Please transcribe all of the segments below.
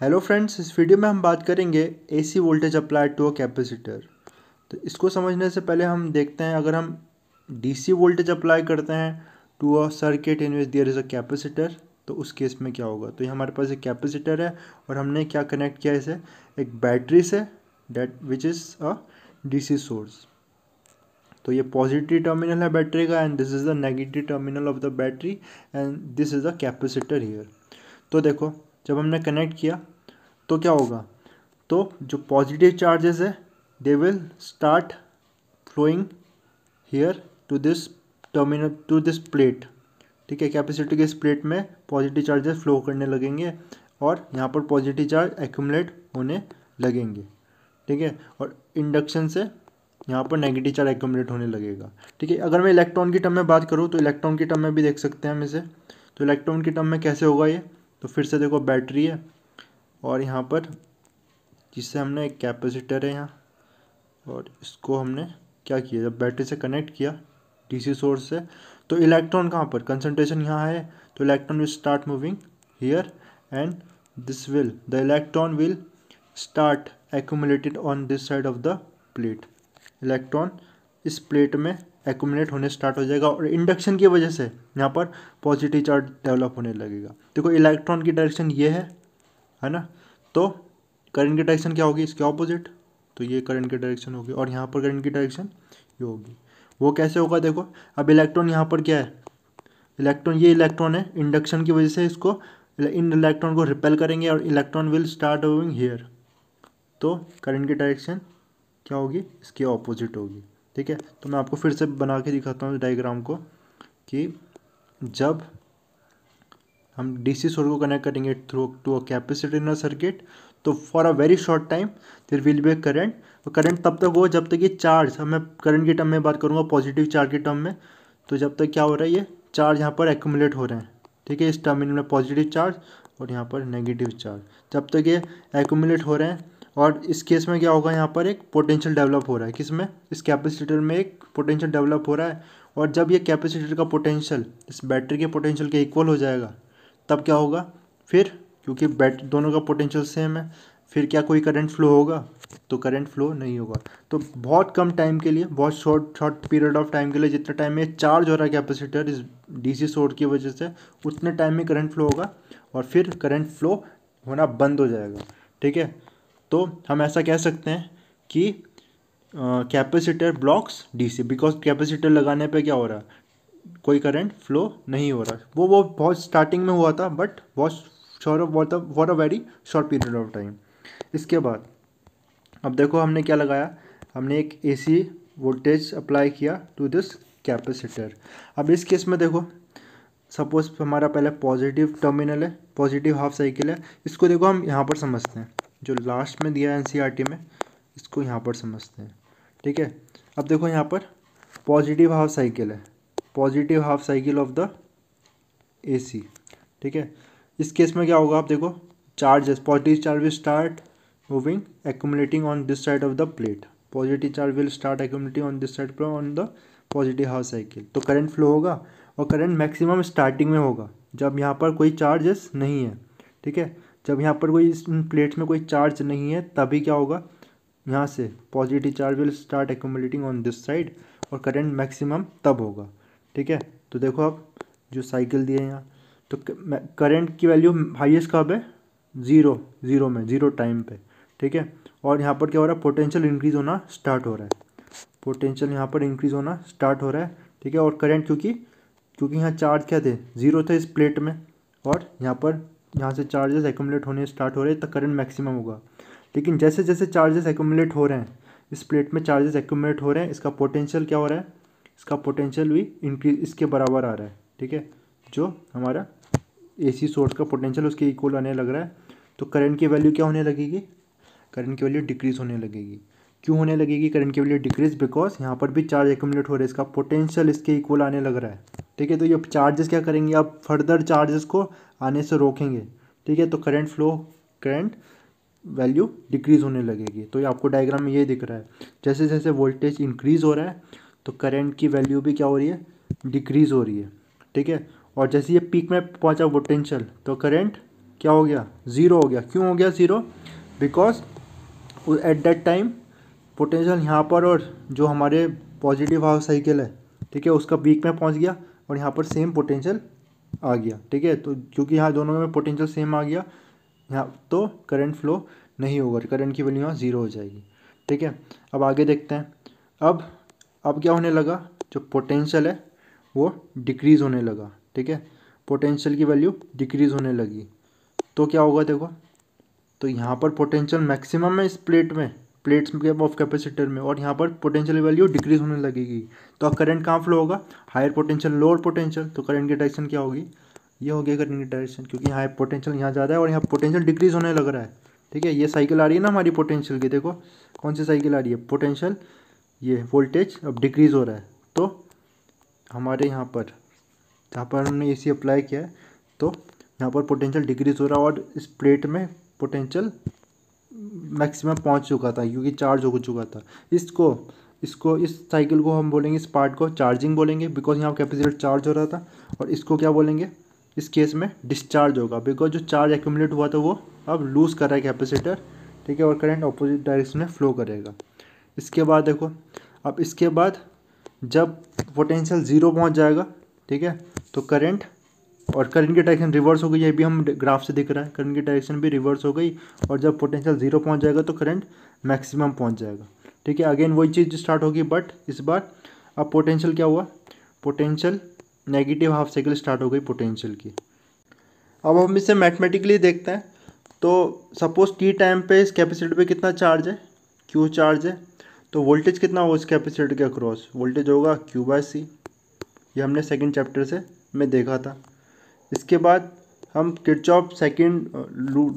Hello friends इस video में हम बात करेंगे AC voltage applied to a capacitor तो इसको समझने से पहले हम देखते हैं, अगर हम डीसी वोल्टेज अप्लाई करते हैं to a circuit in which there is a capacitor तो उस केस में क्या होगा? तो ये हमारे पास एक कैपेसिटर है और हमने क्या कनेक्ट किया इसे? एक बैटरी से that which is a DC source तो ये पॉजिटिव टर्मिनल है बैटरी का and this is the negative terminal of the battery and this is the capacitor here तो देखो जब हमने कनेक्ट किया तो क्या होगा? तो जो पॉजिटिव चार्जेस है they will start flowing here to this terminal to this plate ठीक है कैपेसिटी के इस प्लेट में पॉजिटिव चार्जेस फ्लो करने लगेंगे और यहाँ पर पॉजिटिव चार्ज एक्यूमलेट होने लगेंगे। ठीक है, और इंडक्शन से यहाँ पर नेगेटिव चार्ज एक्यूमुलेट होने लगेगा। ठीक है, अगर मैं इलेक्ट्रॉन की टर्म में बात करूँ तो इलेक्ट्रॉन की टर्म में भी देख सकते हैं हम इसे। तो इलेक्ट्रॉन की टर्म में कैसे होगा ये? तो फिर से देखो बैटरी है और यहाँ पर जिससे हमने एक कैपेसिटर है यहाँ और इसको हमने क्या किया, जब बैटरी से कनेक्ट किया डीसी सोर्स से तो इलेक्ट्रॉन कहाँ पर? कंसंट्रेशन यहाँ है तो electron will start moving here and this will, the electron will start accumulated on this side of the plate electron इस प्लेट में एक्यूमुलेट होने स्टार्ट हो जाएगा और इंडक्शन की वजह से यहाँ पर पॉजिटिव चार्ज डेवलप होने लगेगा। देखो इलेक्ट्रॉन की डायरेक्शन ये है है ना? तो करंट की डायरेक्शन क्या होगी? इसके ऑपोजिट तो ये करंट की डायरेक्शन होगी और यहाँ पर करंट की डायरेक्शन ये होगी। वो कैसे होगा? देखो, अब इलेक्ट्रॉन यहाँ पर क्या है? इलेक्ट्रॉन ये इलेक्ट्रॉन है। इंडक्शन की वजह से इसको इन इलेक्ट्रॉन को रिपेल करेंगे और electron will start moving here तो करंट की डायरेक्शन क्या होगी? इसके ऑपोजिट होगी। ठीक है? तो मैं आपको फिर से बना के दिखाता हूँ डायग्राम को कि जब हम डीसी सोर्स को कनेक्ट करेंगे through to a capacitor in a circuit तो for a very short time there will be current और करंट तब तक हो जब तक ये चार्ज हम मैं करंट के टर्म में बात करूँगा पॉजिटिव चार्ज के टर्म में तो जब तक क्या हो रहा है ये चार्ज यहाँ पर एक्यूमुलेट हो रहे हैं। ठीक है? इस टर्मिनल में पॉजिटिव चार्ज और यहाँ पर नेगेटिव चार्ज जब तक ये एक्यूमुलेट हो रहे हैं और इस केस में क्या होगा यहाँ पर एक पोटेंशियल डेवलप हो रहा है। किसमें? इस कैपेसिटर में एक पोटेंशियल डेवलप हो रहा है। और जब ये कैपेसिटर का पोटेंशियल इस बैटरी के पोटेंशियल के इक्वल हो जाएगा, तब क्या होगा? फिर, क्योंकि बैट दोनों का पोटेंशियल सेम है, फिर क्या कोई करंट फ्लो होगा? तो करंट फ्लो नहीं होगा। तो बहुत कम टाइम के लिए, बहुत short short period of time के लिए जितने टाइम में चार्ज हो रहा है कैपेसिटर इस डीसी सोर्स की वजह से, उतने टाइम में करंट फ्लो होगा और फिर करंट फ्लो होना बंद हो जाएगा। ठीक है? तो हम ऐसा कह सकते हैं कि capacitor blocks DC because capacitor लगाने पे क्या हो रहा है? कोई करंट फ्लो नहीं हो रहा। वो वो बहुत स्टार्टिंग में हुआ था बट बहुत short for a very short period of time इसके बाद, अब देखो हमने क्या लगाया। हमने एक एसी वोल्टेज अप्लाई किया टू दिस कैपेसिटर अब इस केस में देखो सपोज़ हमारा पहले पॉजिटिव टर्मिनल है पॉजिटिव हाफ़ साइकिल है। इसको देखो हम यहाँ पर समझते हैं। जो लास्ट में दिया है एन में, इसको यहाँ पर समझते हैं। ठीक है? अब देखो यहाँ पर पॉजिटिव हाफ़ साइकिल है। Positive half cycle of the AC ठीक है? इस केस में क्या होगा आप देखो charges positive charge will start moving accumulating on this side of the plate positive charge will start accumulating on this side on the positive half cycle तो current flow होगा और करंट मैक्सिमम स्टार्टिंग में होगा, जब यहाँ पर कोई charges नहीं है। ठीक है? जब यहाँ पर कोई प्लेट्स में कोई चार्ज नहीं है, तभी क्या होगा? यहाँ से positive charge will start accumulating on this side और करंट मैक्सिमम तब होगा। ठीक है? तो देखो आप जो साइकिल दिए यहाँ। तो करंट की वैल्यू हाईएस्ट कब है? ज़ीरो ज़ीरो में ज़ीरो टाइम पे। ठीक है? और यहाँ पर क्या हो रहा है? पोटेंशियल इंक्रीज़ होना स्टार्ट हो रहा है। पोटेंशियल यहाँ पर इंक्रीज़ होना स्टार्ट हो रहा है। ठीक है? और करंट क्योंकि क्योंकि यहाँ चार्ज क्या थे? ज़ीरो थे इस प्लेट में। और यहाँ पर यहाँ से चार्जेस एक्यूमुलेट होने स्टार्ट हो रहे हैं तो करंट मैक्सिमम होगा। लेकिन जैसे जैसे चार्जेस एक्यूमुलेट हो रहे हैं, इस प्लेट में चार्जेस एक्यूमुलेट हो रहे हैं, इसका पोटेंशियल क्या हो रहा है? इसका पोटेंशियल भी इंक्रीज इसके बराबर आ रहा है, ठीक है? जो हमारा एसी सोर्स का पोटेंशियल उसके इक्वल आने लग रहा है तो करंट की वैल्यू क्या होने लगेगी? करंट की वैल्यू डिक्रीज होने लगेगी। क्यों होने लगेगी? करंट की वैल्यू डिक्रीज बिकॉज़ यहाँ पर भी चार्ज एक्यूमुलेट हो रहा है, इसका पोटेंशियल इसके इक्वल आने लग रहा है। ठीक है तो ये चार्जेस क्या करेंगे आप? फर्दर चार्जेस को आने से रोकेंगे। ठीक है तो current flow current value decrease होने लगेगी। तो ये आपको डायग्राम में ये दिख रहा है। जैसे जैसे वोल्टेज इंक्रीज हो रहा है तो करंट की वैल्यू भी क्या हो रही है? डिक्रीज हो रही है। ठीक है, और जैसे ये पीक में पहुँचा पोटेंशियल तो करंट क्या हो गया? ज़ीरो हो गया। क्यों हो गया zero because at that time potential यहाँ पर और जो हमारे पॉजिटिव हाफ़ साइकिल है, ठीक है, उसका पीक में पहुँच गया। और यहाँ पर सेम पोटेंशियल आ गया, ठीक है? तो क्योंकि यहाँ दोनों में पोटेंशियल सेम आ गया, यहाँ तो करंट फ्लो नहीं होगा करंट की वैल्यू यहाँ ज़ीरो हो जाएगी, ठीक है? अब आगे देखते हैं। अब अब क्या होने लगा? जो पोटेंशियल है, वो डिक्रीज़ होने लगा, ठीक है? पोटेंशियल की वैल्यू डिक्रीज़ होने लगी। तो क्या होगा देखो? तो यहाँ पर पोटेंशियल मैक्सिमम है इस प्लेट में। प्लेट्स ऑफ़ कैपेसिटर में और यहाँ पर पोटेंशियल वैल्यू डिक्रीज होने लगेगी। तो अब करंट कहाँ फ्लो होगा? हायर पोटेंशियल लोअर पोटेंशियल तो करंट की डायरेक्शन क्या होगी? ये होगी करंट की डायरेक्शन क्योंकि यहाँ पोटेंशियल यहाँ ज़्यादा है और यहाँ पोटेंशियल डिक्रीज होने लग रहा है। ठीक है, ये साइकिल आ रही है ना हमारी पोटेंशियल की, देखो, कौन सी साइकिल आ रही है? पोटेंशियल ये वोल्टेज अब डिक्रीज हो रहा है। तो हमारे यहाँ पर जहाँ पर हमने एसी अप्लाई किया है। तो यहाँ पर पोटेंशियल डिक्रीज हो रहा है और इस प्लेट में पोटेंशियल मैक्सिमम पहुँच चुका था, क्योंकि चार्ज हो चुका था। इसको इसको, इस साइकिल को हम बोलेंगे, इस पार्ट को चार्जिंग बोलेंगे बिकॉज़ यहाँ कैपेसिटर चार्ज हो रहा था, और इसको क्या बोलेंगे? इस केस में डिस्चार्ज होगा बिकॉज़ जो चार्ज एक्यूमुलेट हुआ था वो अब लूज़ कर रहा है कैपेसिटर ठीक है, और करंट अपोजिट डायरेक्शन में फ्लो करेगा। इसके बाद देखो, अब इसके बाद जब पोटेंशियल ज़ीरो पहुँच जाएगा, ठीक है तो करंट और करंट की डायरेक्शन रिवर्स हो गई, ये भी हम ग्राफ से दिख रहा है। करंट की डायरेक्शन भी रिवर्स हो गई और जब पोटेंशियल ज़ीरो पहुँच जाएगा तो करंट मैक्सिमम पहुँच जाएगा। ठीक है अगेन वही चीज़ स्टार्ट होगी बट इस बार अब पोटेंशियल क्या हुआ? Potential negative half cycle start हो गई पोटेंशियल की। अब हम इसे मैथमेटिकली देखते हैं। तो सपोज़ टी टाइम पे इस कैपेसिटर पे कितना चार्ज है? क्यू चार्ज है। तो वोल्टेज कितना होगा इस कैपेसिटर के अक्रॉस वोल्टेज होगा क्यू बाय सी ये हमने सेकेंड चैप्टर से में देखा था। इसके बाद हम किरचॉप सेकंड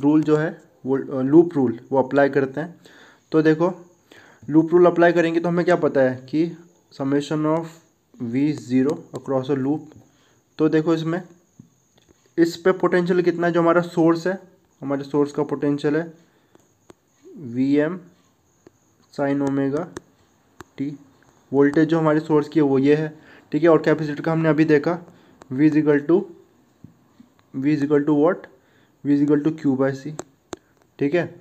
रूल जो है, वो लूप रूल, वो अप्लाई करते हैं। तो देखो, लूप रूल अप्लाई करेंगे तो हमें क्या पता है कि summation of V zero across a loop तो देखो इसमें, इस पे पोटेंशियल कितना है, जो हमारा सोर्स है, हमारे सोर्स का पोटेंशियल है V M sine omega T voltage जो हमारे सोर्स की है, वो ये है, ठीक है, और कैपेसिटर का हमने अभी देखा V is equal to V is equal to what V is equal to Q by C ठीक है?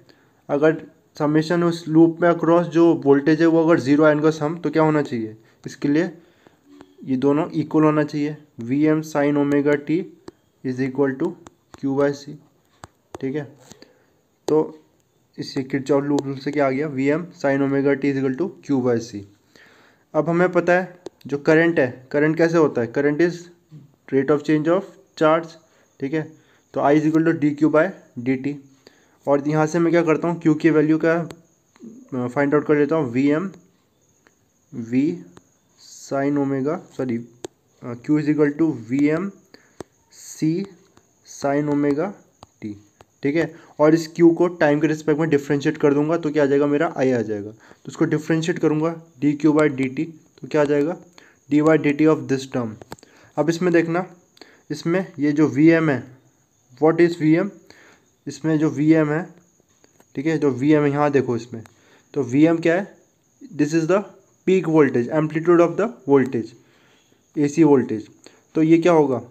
अगर समेशन उस लूप में अक्रॉस जो वोल्टेज है, वो अगर ज़ीरो आएगा सम तो क्या होना चाहिए? इसके लिए ये दोनों इक्वल होना चाहिए। V M sine omega T is equal to Q by C ठीक है? तो इससे किरचॉफ लूप से क्या आ गया? V M sine omega T is equal to Q by C अब हमें पता है जो करंट है करंट कैसे होता है? Current is rate of change of charge ठीक है? तो I is equal to D Q by D T और यहाँ से मैं क्या करता हूँ? क्यू की वैल्यू का फाइंड आउट कर लेता हूँ। V M V sine omega sorry Q is equal to V M C sine omega T ठीक है? और इस क्यू को टाइम के रिस्पेक्ट में डिफ्रेंशिएट कर दूँगा तो क्या आ जाएगा मेरा? आई आ जाएगा। तो उसको डिफ्रेंशिएट करूँगा D Q by D T तो क्या आ जाएगा? D by D T of this term अब इसमें देखना इसमें ये जो वी एम है वॉट इज़ वी एम इसमें जो वी एम है, ठीक है, जो वी एम है, यहाँ देखो इसमें। तो वी एम क्या है? This is the peak voltage amplitude of the voltage A C voltage तो ये क्या होगा?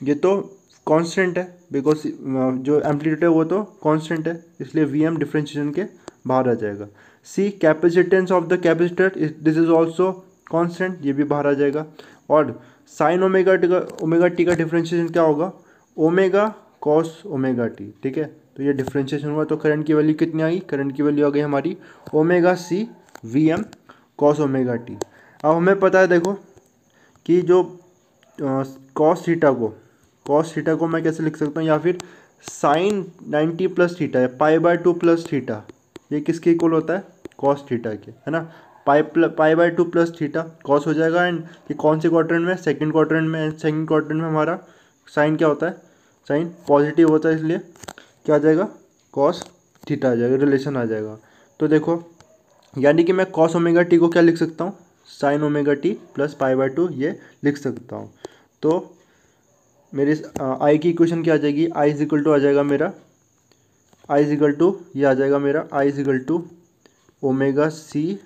ये तो कांस्टेंट है बिकॉज़ जो एम्पलीट्यूड है वो तो कांस्टेंट है, इसलिए वी एम डिफ्रेंशिएशन के बाहर आ जाएगा। C capacitance of the capacitor this is also constant ये भी बाहर आ जाएगा। और साइन ओमेगा टी का ओमेगा टी का डिफ्रेंशिएशन क्या होगा? ओमेगा कॉस ओमेगा टी ठीक है? तो ये डिफ्रेंशिएशन हुआ तो करंट की वैल्यू कितनी आई? करंट की वैल्यू आ गई हमारी omega C V M cos omega T अब हमें पता है, देखो, कि जो कॉस थीटा को कॉस थीटा को मैं कैसे लिख सकता हूँ? या फिर साइन नाइन्टी प्लस थीटा है pi by two plus theta ये किसके इक्वल होता है? कॉस थीटा के, है ना? Pi pi by two plus theta cos हो जाएगा एंड ये कौन से क्वार्टर में? सेकंड क्वार्टर में एंड सेकंड क्वार्टर में हमारा साइन क्या होता है? साइन पॉजिटिव होता है इसलिए क्या आ जाएगा? कॉस थीटा आ जाएगा रिलेशन आ जाएगा। तो देखो, यानी कि मैं कॉस ओमेगा टी को क्या लिख सकता हूँ? Sine omega T plus pi by two ये लिख सकता हूँ। तो मेरे आई की इक्वेशन क्या आ जाएगी? आई इज़ इक्वल टू आ जाएगा मेरा आई इज़ इक्वल टू ये आ जाएगा मेरा I is equal to omega C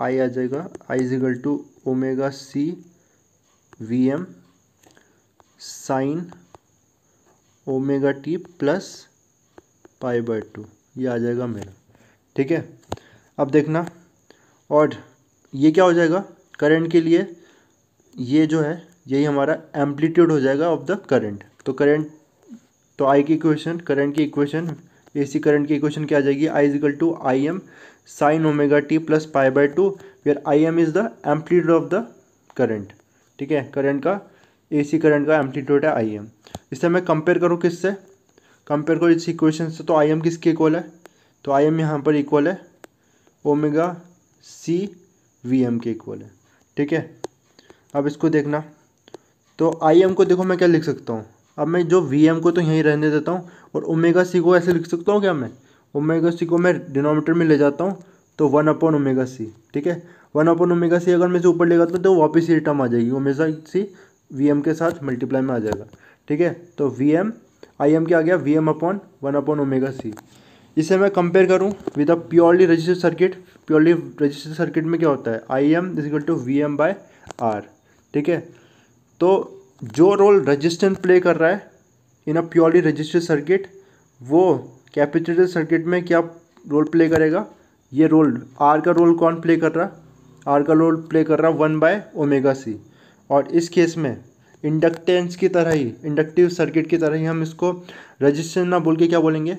I आ जाएगा। I is equal to omega C V M sine omega T plus pi by two ये आ जाएगा मेरा। ठीक है? अब देखना। और ये क्या हो जाएगा? करंट के लिए ये जो है, यही हमारा एम्पलीट्यूड हो जाएगा ऑफ़ द करंट तो करंट तो आई की इक्वेशन करंट की इक्वेशन एसी करंट की इक्वेशन क्या आ जाएगी? I is equal to I M sine omega T plus pi by two where I M is the amplitude of the current ठीक है? करंट का एसी करंट का amplitude है आई एम इससे मैं कंपेयर करूँ किससे? कंपेयर करूँ इस इक्वेशन से तो आई एम किसके इक्वल है? तो आई एम यहाँ पर इक्वल है ओमेगा सी वी एम के इक्वल है। ठीक है? अब इसको देखना। तो आई एम को देखो, मैं क्या लिख सकता हूँ? अब मैं जो वी एम को तो यहीं रहने देता हूँ, और ओमेगा सी को ऐसे लिख सकता हूँ क्या मैं? ओमेगा सी को मैं डिनोमीटर में ले जाता हूँ तो वन अपॉन ओमेगा सी ठीक है? वन अपॉन ओमेगा सी अगर मैं से ऊपर ले जाता हूँ तो वापस ये टर्म आ जाएगी। ओमेगा सी वी एम के साथ मल्टीप्लाई में आ जाएगा, ठीक है? तो वी एम आई एम क्या आ गया? V M upon one upon omega C इसे मैं कंपेयर करूँ with a purely registered circuit purely registered circuit में क्या होता है? I M is equal to V M by R ठीक है? तो जो रोल रजिस्टेंस प्ले कर रहा है in a purely registered circuit वो कैपेसिटर सर्किट में क्या रोल प्ले करेगा? ये रोल आर का रोल कौन प्ले कर रहा? आर का रोल प्ले कर रहा वन बाय ओमेगा सी और इस केस में इंडक्टेंस की तरह ही इंडक्टिव सर्किट की तरह ही हम इसको रजिस्टेंस ना बोल के क्या बोलेंगे?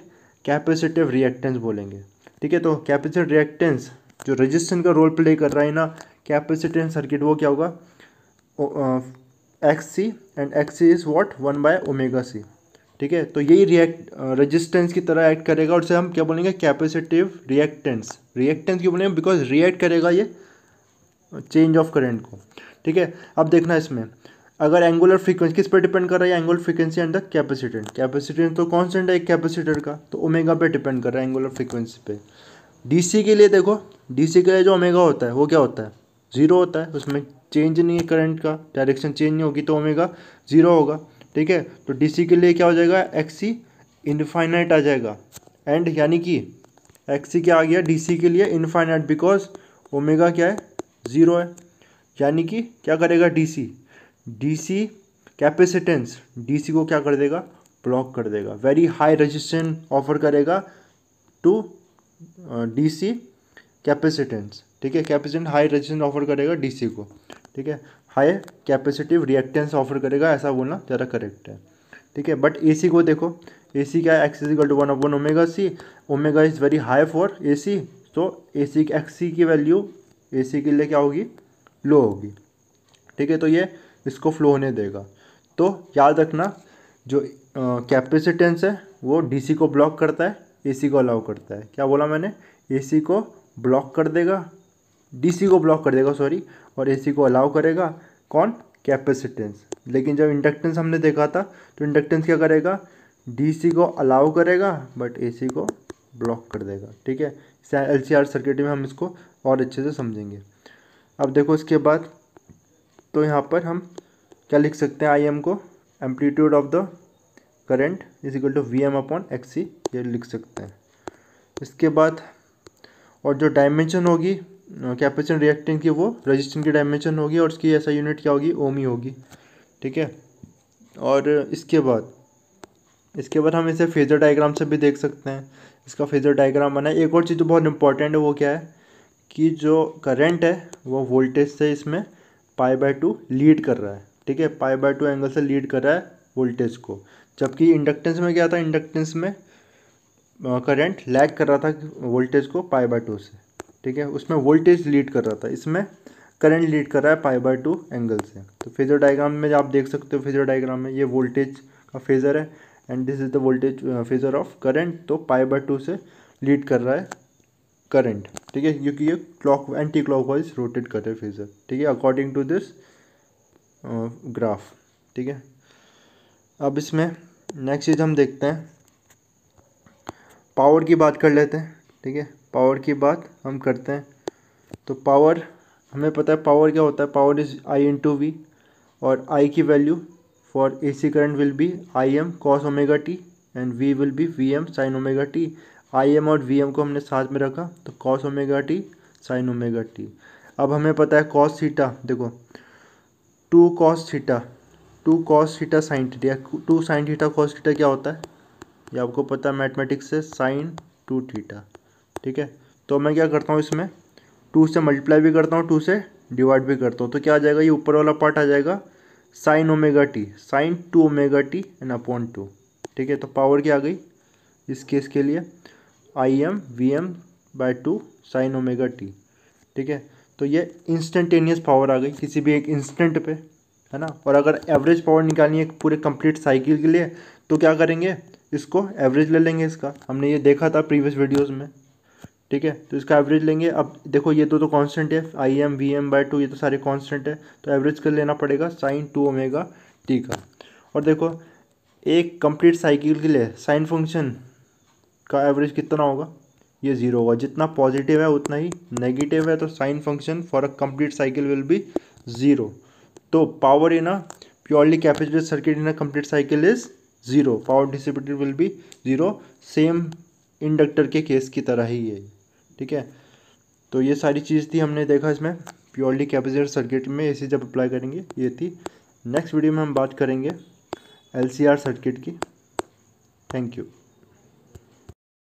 कैपेसिटिव रिएक्टेंस बोलेंगे। ठीक है तो कैपेसिटिव रिएक्टेंस जो रजिस्टेंस का रोल प्ले कर रहा है ना कैपेसिटेंस सर्किट वो क्या होगा? X C and X C is what one by omega C ठीक है? तो यही रिएक्ट रेजिस्टेंस की तरह एक्ट करेगा और से हम क्या बोलेंगे? कैपेसिटिव रिएक्टेंस रिएक्टेंस क्यों बोलेंगे? बिकॉज़ रिएक्ट करेगा ये चेंज ऑफ़ करेंट को। ठीक है? अब देखना इसमें। अगर एंगुलर फ्रीक्वेंसी किस पर डिपेंड कर रहा है? Angular frequency and the capacitance capacitance तो कॉन्स्टेंट है? एक कैपेसिटर का। तो ओमेगा पे डिपेंड कर रहा है एंगुलर फ्रीक्वेंसी पे। डीसी के लिए देखो। डीसी के लिए जो ओमेगा होता है, वो क्या होता है? ज़ीरो होता है। उसमें चेंज नहीं है करंट का। डायरेक्शन चेंज नहीं होगी तो ओमेगा ज़ीरो होगा। ठीक है? तो डीसी के लिए क्या हो जाएगा? एक्सी इनफाइनाइट आ जाएगा। एंड यानी कि एक्सी क्या आ गया? डीसी के लिए इनफाइनाइट बिकॉज़ ओमेगा क्या है? ज़ीरो है। यानी कि क्या करेगा डीसी डीसी कैपेसिटेंस डीसी को क्या कर देगा? ब्लॉक कर देगा। वेरी हाई रेजिस्टेंस ऑफ़र करेगा टू डीसी कैपेसिटेंस ठीक है? कैपेसिटेंस हाई रेजिस्टेंस ऑफ़र करेगा डीसी को। ठीक है? हाई कैपेसिटिव रिएक्टेंस ऑफ़र करेगा, ऐसा बोलना ज़्यादा करेक्ट है। ठीक है बट एसी को देखो। ए सी क्या है? X is equal to one upon omega C omega is very high for A C तो ए सी एक्स सी की वैल्यू ए सी के लिए क्या होगी? लो होगी। ठीक है तो ये इसको फ्लो होने देगा। तो याद रखना, जो कैपेसिटेंस है, वो डीसी को ब्लॉक करता है एसी को अलाउ करता है। क्या बोला मैंने? एसी को ब्लॉक कर देगा। डीसी को ब्लॉक कर देगा सॉरी और एसी को अलाउ करेगा, कौन? कैपेसिटेंस लेकिन जब इंडक्टेंस हमने देखा था तो इंडक्टेंस क्या करेगा? डीसी को अलाउ करेगा बट एसी को ब्लॉक कर देगा, ठीक है? एल सी आर सर्किट में हम इसको और अच्छे से समझेंगे। अब देखो इसके बाद तो यहाँ पर हम क्या लिख सकते हैं? आई एम को amplitude of the current is equal to V M upon X ये लिख सकते हैं। इसके बाद, और जो डायमेंशन होगी कैपेसिटेंस रिएक्टेंस की वो रजिस्टेंस की डायमेंशन होगी और उसकी ऐसा यूनिट क्या होगी? ओमी होगी। ठीक है? और इसके बाद इसके बाद हम इसे फेजर डायग्राम से भी देख सकते हैं। इसका फेजर डायग्राम बना है। एक और चीज़ जो बहुत इंपॉर्टेंट है वो क्या है कि जो करंट है, वो वोल्टेज से इसमें पाई बाय टू लीड कर रहा है। ठीक है? पाई बाय टू एंगल से लीड कर रहा है वोल्टेज को। जबकि इंडक्टेंस में क्या था? इंडक्टेंस में करंट लैग कर रहा था वोल्टेज को पाई बाय टू से। ठीक है, उसमें वोल्टेज लीड कर रहा था, इसमें करंट लीड कर रहा है पाई बाय टू एंगल से। तो फेजर डायग्राम में आप देख सकते हो फेजर डायग्राम में ये वोल्टेज का फेजर है and this is the voltage phasor of current तो पाई बाय टू से लीड कर रहा है करंट ठीक है, क्योंकि ये clock anti clock wise rotate कर रहे हैं फेजर ठीक है अकॉर्डिंग टू दिस ग्राफ ठीक है। अब इसमें नेक्स्ट चीज़ हम देखते हैं पावर की बात कर लेते हैं, ठीक है। पावर की बात हम करते हैं। तो पावर हमें पता है पावर क्या होता है? Power is I into V और आई की value for A C current will be I M cos omega T and V will be V M sine omega T I M और V M को हमने साथ में रखा तो cos omega T sine omega T अब हमें पता है कॉस थीटा देखो two cos theta two cos theta sine theta two sine theta cos theta क्या होता है? ये आपको पता है मैथमेटिक्स से साइन टू थीटा ठीक है? तो मैं क्या करता हूँ इसमें? टू से मल्टीप्लाई भी करता हूँ टू से डिवाइड भी करता हूँ। तो क्या आ जाएगा? ये ऊपर वाला पार्ट आ जाएगा। Sine omega T sine two omega T and upon two ठीक है? तो पावर क्या आ गई? इस केस के लिए I M V M by two sine omega T ठीक है? तो ये इंस्टेंटेनियस पावर आ गई किसी भी एक इंस्टेंट पे, है ना? और अगर एवरेज पावर निकालनी है पूरे कंप्लीट साइकिल के लिए तो क्या करेंगे? इसको एवरेज ले लेंगे इसका। हमने ये देखा था प्रीवियस वीडियोज़ में। ठीक है? तो इसका एवरेज लेंगे। अब देखो, ये तो तो कांस्टेंट है। I M V M by two ये तो सारे कांस्टेंट है। तो एवरेज कर लेना पड़ेगा साइन टू ओमेगा टी का। और देखो, एक कंप्लीट साइकिल के लिए साइन फ़ंक्शन का एवरेज कितना होगा? ये ज़ीरो होगा। जितना पॉजिटिव है, उतना ही नेगेटिव है। तो sine function for a complete cycle will be zero तो power in a purely capacitor circuit in a complete cycle is zero power dissipated will be zero same inductor के case की तरह ही है। ठीक है? तो ये सारी चीज़ थी हमने देखा इसमें प्योरली कैपेसिटर सर्किट में इसे जब अप्लाई करेंगे, ये थी। नेक्स्ट वीडियो में हम बात करेंगे एलसीआर सर्किट की। Thank you